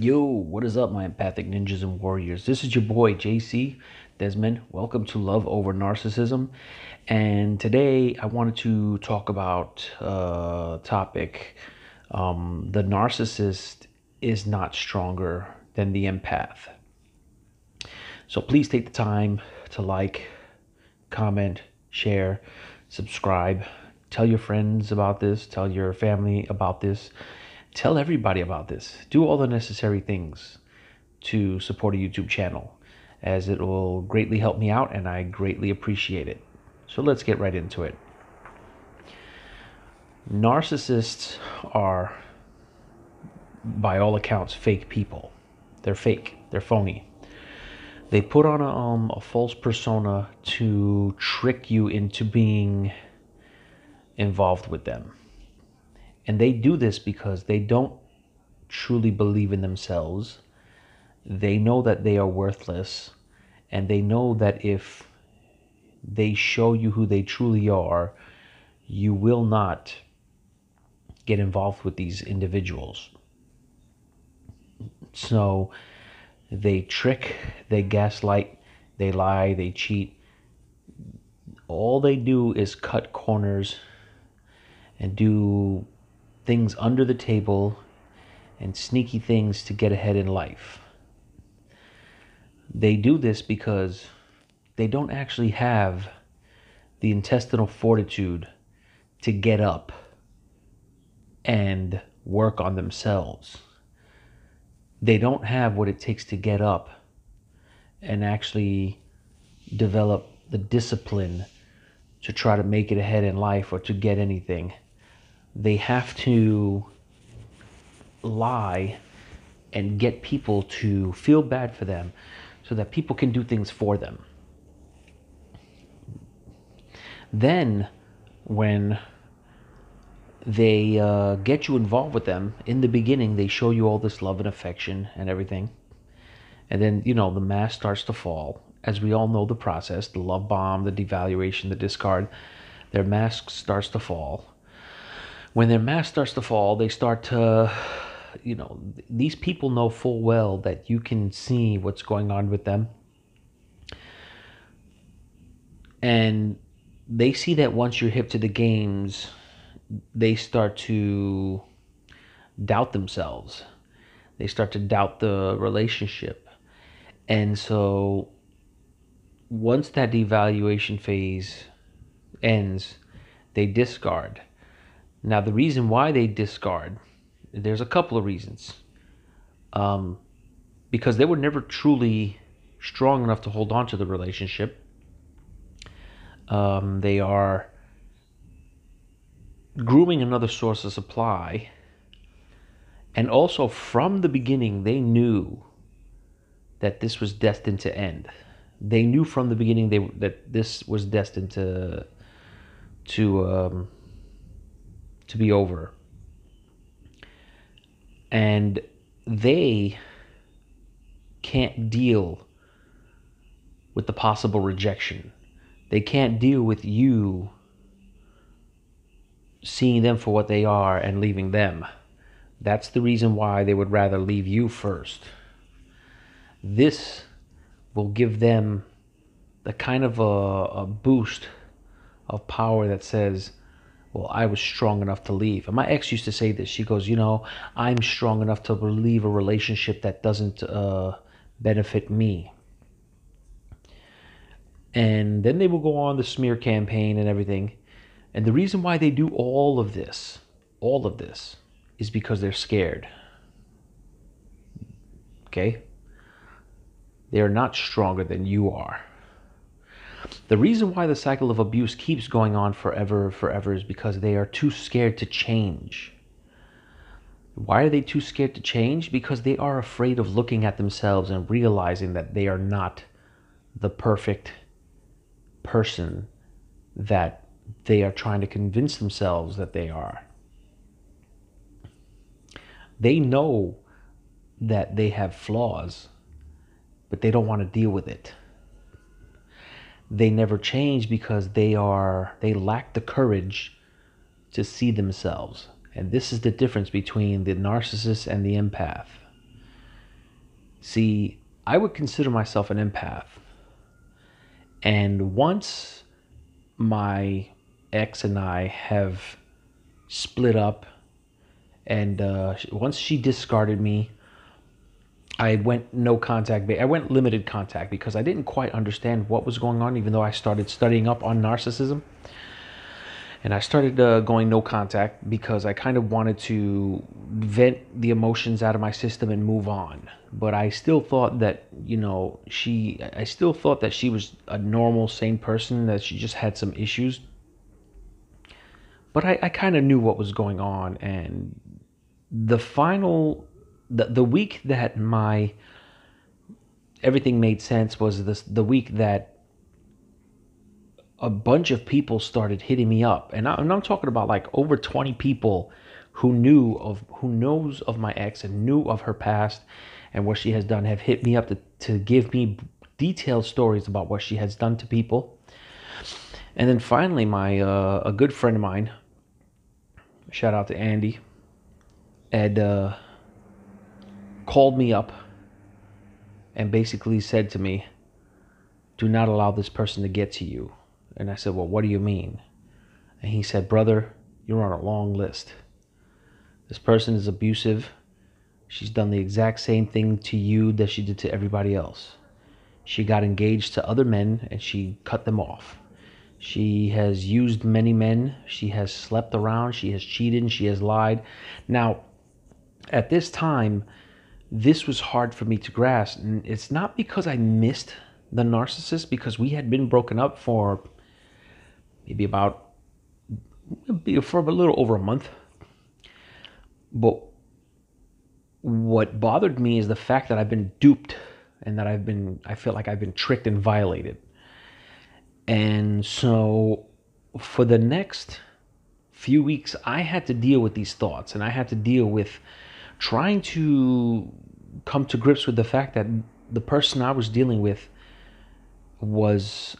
Yo, what is up, my empathic ninjas and warriors? This is your boy JC Dezmen. Welcome to Love Over Narcissism. And today I wanted to talk about a topic um, the narcissist is not stronger than the empath. So please take the time to like, comment, share, subscribe, tell your friends about this, tell your family about this tell everybody about this. Do all the necessary things to support a YouTube channel, as it will greatly help me out and I greatly appreciate it. So let's get right into it. Narcissists are, by all accounts, fake people. They're fake, they're phony. They put on a, um, a false persona to trick you into being involved with them and they do this because they don't truly believe in themselves. They know that they are worthless. And they know that if they show you who they truly are, you will not get involved with these individuals. So they trick, they gaslight, they lie, they cheat. All they do is cut corners and do things under the table and sneaky things to get ahead in life. They do this because they don't actually have the intestinal fortitude to get up and work on themselves. They don't have what it takes to get up and actually develop the discipline to try to make it ahead in life or to get anything they have to lie and get people to feel bad for them so that people can do things for them. Then, when they uh, get you involved with them in the beginning, they show you all this love and affection and everything. And then, you know, the mask starts to fall. As we all know the process the love bomb, the devaluation, the discard, their mask starts to fall when their mask starts to fall, they start to, you know, these people know full well that you can see what's going on with them. And they see that once you're hip to the games, they start to doubt themselves. They start to doubt the relationship. And so once that devaluation phase ends, they discard now, the reason why they discard, there's a couple of reasons. Um, because they were never truly strong enough to hold on to the relationship. Um, they are grooming another source of supply. And also, from the beginning, they knew that this was destined to end. They knew from the beginning they, that this was destined to to um, to be over. And they can't deal with the possible rejection. They can't deal with you seeing them for what they are and leaving them. That's the reason why they would rather leave you first. This will give them the kind of a, a boost of power that says, well, I was strong enough to leave. And my ex used to say this. She goes, you know, I'm strong enough to leave a relationship that doesn't uh, benefit me. And then they will go on the smear campaign and everything. And the reason why they do all of this, all of this, is because they're scared. Okay? They are not stronger than you are. The reason why the cycle of abuse keeps going on forever, forever is because they are too scared to change. Why are they too scared to change? Because they are afraid of looking at themselves and realizing that they are not the perfect person that they are trying to convince themselves that they are. They know that they have flaws, but they don't want to deal with it they never change because they are they lack the courage to see themselves and this is the difference between the narcissist and the empath See, I would consider myself an empath. And once my ex and I have split up, and uh, once she discarded me, I went no contact. I went limited contact because I didn't quite understand what was going on, even though I started studying up on narcissism. And I started uh, going no contact because I kind of wanted to vent the emotions out of my system and move on. But I still thought that, you know, she, I still thought that she was a normal, sane person, that she just had some issues. But I, I kind of knew what was going on. And the final the the week that my everything made sense was this the week that a bunch of people started hitting me up. And, I, and i'm talking about like over 20 people who knew of who knows of my ex and knew of her past and what she has done have hit me up to, to give me detailed stories about what she has done to people. And then finally my uh, a good friend of mine shout out to andy and uh, called me up and basically said to me, Do not allow this person to get to you. And I said, Well, what do you mean? And he said, Brother, you're on a long list. This person is abusive. She's done the exact same thing to you that she did to everybody else. She got engaged to other men and she cut them off. She has used many men. She has slept around. She has cheated. And she has lied. Now, at this time, this was hard for me to grasp. And it's not because I missed the narcissist, because we had been broken up for maybe about for a little over a month. But what bothered me is the fact that I've been duped and that I've been I feel like I've been tricked and violated. And so for the next few weeks I had to deal with these thoughts and I had to deal with trying to come to grips with the fact that the person I was dealing with was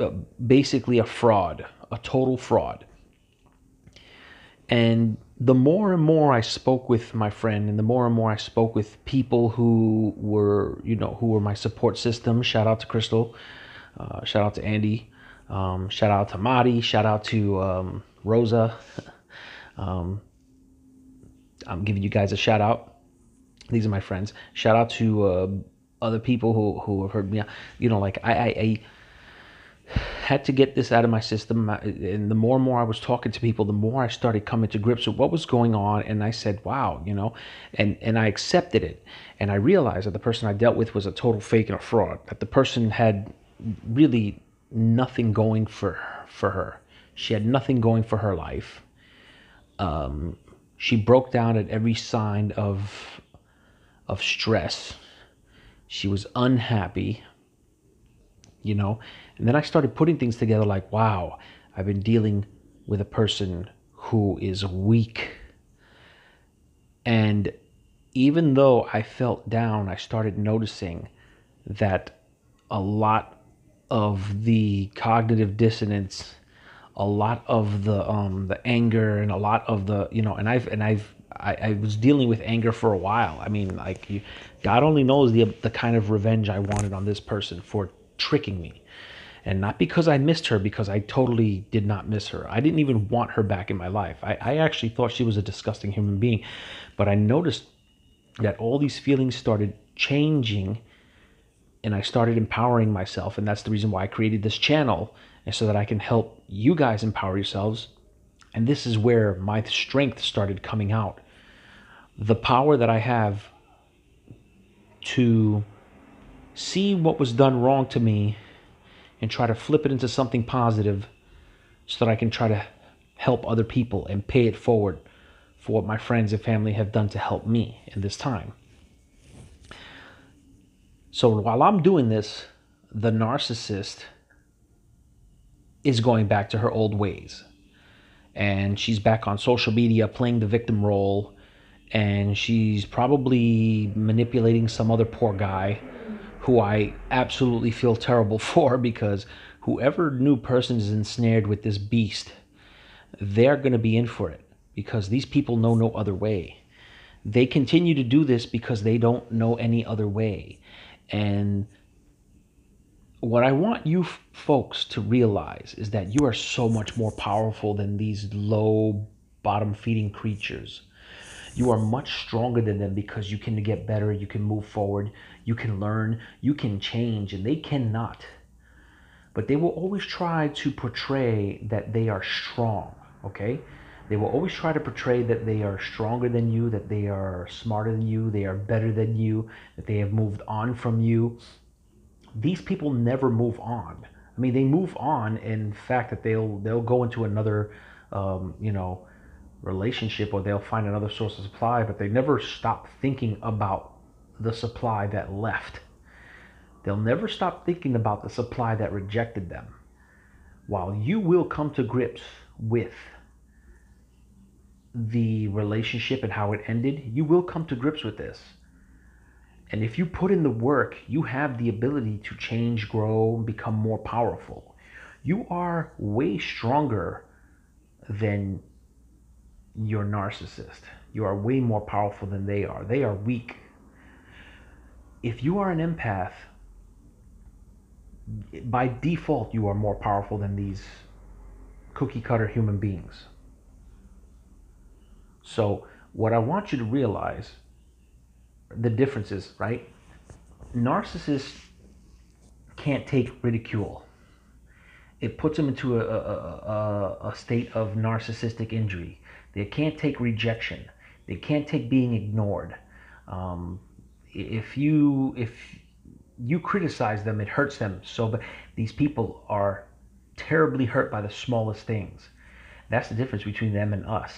uh, basically a fraud, a total fraud. And the more and more I spoke with my friend, and the more and more I spoke with people who were, you know, who were my support system. Shout out to Crystal, uh, shout out to Andy, um, shout out to Madi, shout out to um, Rosa. um, I'm giving you guys a shout out. These are my friends. Shout out to uh, other people who who have heard me. You know, like I, I, I had to get this out of my system and the more and more i was talking to people the more i started coming to grips with what was going on and i said wow you know and and i accepted it and i realized that the person i dealt with was a total fake and a fraud that the person had really nothing going for for her she had nothing going for her life um, she broke down at every sign of of stress. She was unhappy, you know. And then I started putting things together like, wow, I've been dealing with a person who is weak. And even though I felt down, I started noticing that a lot of the cognitive dissonance a lot of the um the anger and a lot of the you know and I've and I've I, I was dealing with anger for a while. I mean, like you, God only knows the the kind of revenge I wanted on this person for tricking me, and not because I missed her, because I totally did not miss her. I didn't even want her back in my life. I, I actually thought she was a disgusting human being, but I noticed that all these feelings started changing, and I started empowering myself, and that's the reason why I created this channel and so that I can help you guys empower yourselves. And this is where my strength started coming out. The power that I have to see what was done wrong to me and try to flip it into something positive so that I can try to help other people and pay it forward for what my friends and family have done to help me in this time. So while I'm doing this, the narcissist is going back to her old ways. And she's back on social media playing the victim role. And she's probably manipulating some other poor guy who I absolutely feel terrible for because whoever new person is ensnared with this beast, they're going to be in for it because these people know no other way. They continue to do this because they don't know any other way. And what I want you folks to realize is that you are so much more powerful than these low bottom feeding creatures. You are much stronger than them because you can get better, you can move forward, you can learn, you can change, and they cannot. But they will always try to portray that they are strong, okay? They will always try to portray that they are stronger than you, that they are smarter than you, they are better than you, that they have moved on from you. These people never move on. I mean, they move on in fact that they'll they'll go into another, um, you know, relationship or they'll find another source of supply, but they never stop thinking about the supply that left. They'll never stop thinking about the supply that rejected them. While you will come to grips with the relationship and how it ended, you will come to grips with this. And if you put in the work, you have the ability to change, grow, become more powerful. You are way stronger than your narcissist. You are way more powerful than they are. They are weak. If you are an empath, by default, you are more powerful than these cookie cutter human beings. So, what I want you to realize the differences, right? Narcissists can't take ridicule. It puts them into a, a, a, a state of narcissistic injury. They can't take rejection. They can't take being ignored. Um, if you if you criticize them, it hurts them. So, but these people are terribly hurt by the smallest things. That's the difference between them and us.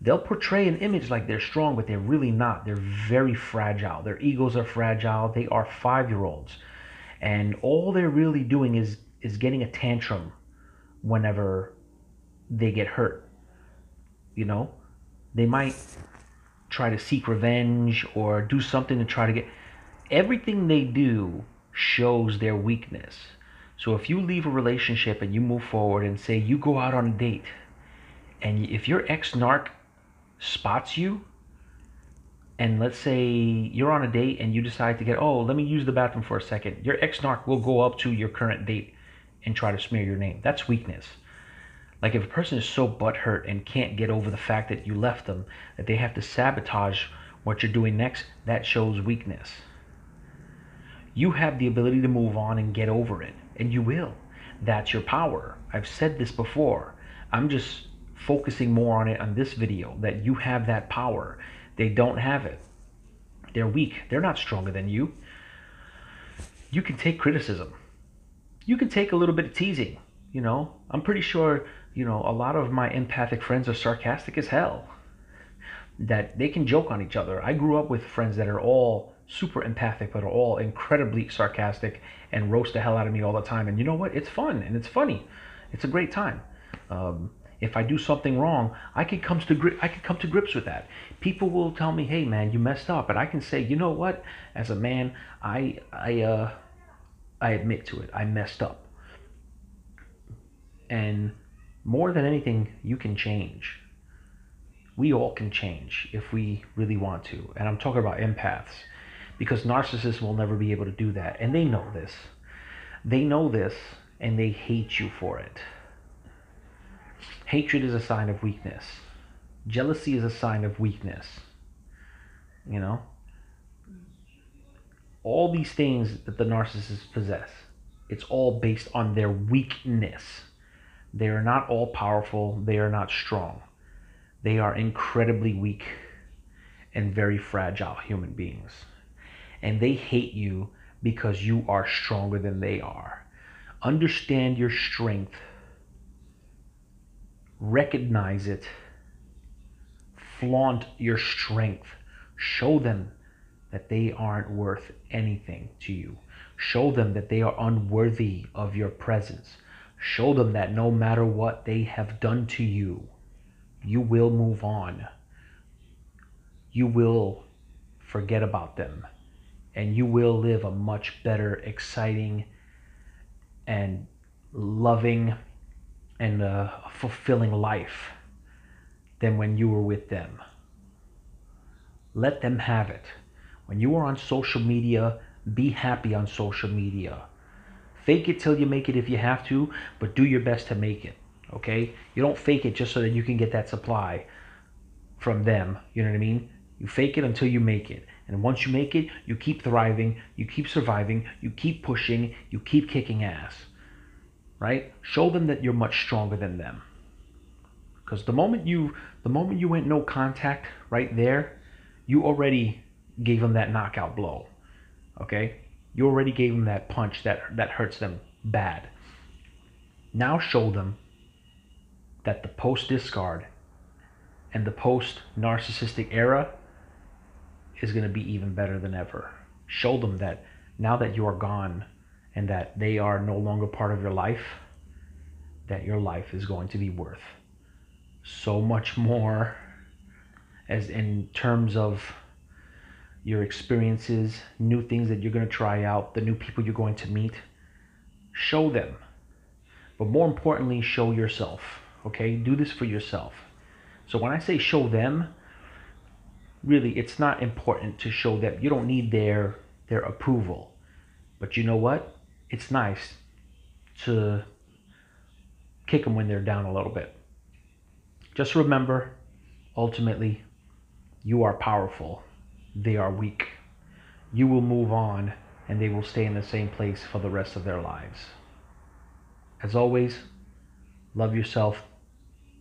They'll portray an image like they're strong, but they're really not. They're very fragile. Their egos are fragile. They are five year olds. And all they're really doing is, is getting a tantrum whenever they get hurt. You know, they might try to seek revenge or do something to try to get. Everything they do shows their weakness. So if you leave a relationship and you move forward and say you go out on a date, and if your ex narc spots you, and let's say you're on a date and you decide to get, oh, let me use the bathroom for a second, your ex narc will go up to your current date and try to smear your name. That's weakness. Like if a person is so butthurt and can't get over the fact that you left them, that they have to sabotage what you're doing next, that shows weakness. You have the ability to move on and get over it, and you will. That's your power. I've said this before. I'm just focusing more on it on this video that you have that power. They don't have it. They're weak. They're not stronger than you. You can take criticism. You can take a little bit of teasing. You know, I'm pretty sure, you know, a lot of my empathic friends are sarcastic as hell. That they can joke on each other. I grew up with friends that are all super empathic, but are all incredibly sarcastic and roast the hell out of me all the time. And you know what? It's fun and it's funny. It's a great time. Um, if I do something wrong, I can come to gri- I can come to grips with that. People will tell me, "Hey, man, you messed up," but I can say, "You know what? As a man, I I uh, I admit to it. I messed up." And more than anything, you can change. We all can change if we really want to. And I'm talking about empaths because narcissists will never be able to do that. And they know this. They know this and they hate you for it. Hatred is a sign of weakness. Jealousy is a sign of weakness. You know? All these things that the narcissists possess, it's all based on their weakness. They are not all powerful, they are not strong. They are incredibly weak and very fragile human beings. And they hate you because you are stronger than they are. Understand your strength recognize it, flaunt your strength, show them that they aren't worth anything to you. Show them that they are unworthy of your presence. Show them that no matter what they have done to you, you will move on. You will forget about them. And you will live a much better, exciting, and loving and uh, a fulfilling life than when you were with them. Let them have it. When you are on social media, be happy on social media. Fake it till you make it if you have to, but do your best to make it. Okay? You don't fake it just so that you can get that supply from them. You know what I mean? You fake it until you make it. And once you make it, you keep thriving, you keep surviving, you keep pushing, you keep kicking ass. Right? Show them that you're much stronger than them. Because the moment you the moment you went no contact right there, you already gave them that knockout blow. Okay? You already gave them that punch that that hurts them bad. Now show them that the post discard and the post narcissistic era is going to be even better than ever. Show them that now that you are gone and that they are no longer part of your life, that your life is going to be worth so much more as in terms of your experiences, new things that you're going to try out, the new people you're going to meet. Show them. But more importantly, show yourself. Okay? Do this for yourself. So when I say show them, really it's not important to show them. You don't need their their approval. But you know what? It's nice to kick them when they're down a little bit. Just remember, ultimately, you are powerful. They are weak. You will move on and they will stay in the same place for the rest of their lives. As always, love yourself,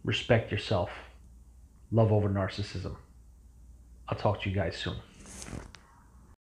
respect yourself, love over narcissism. I'll talk to you guys soon.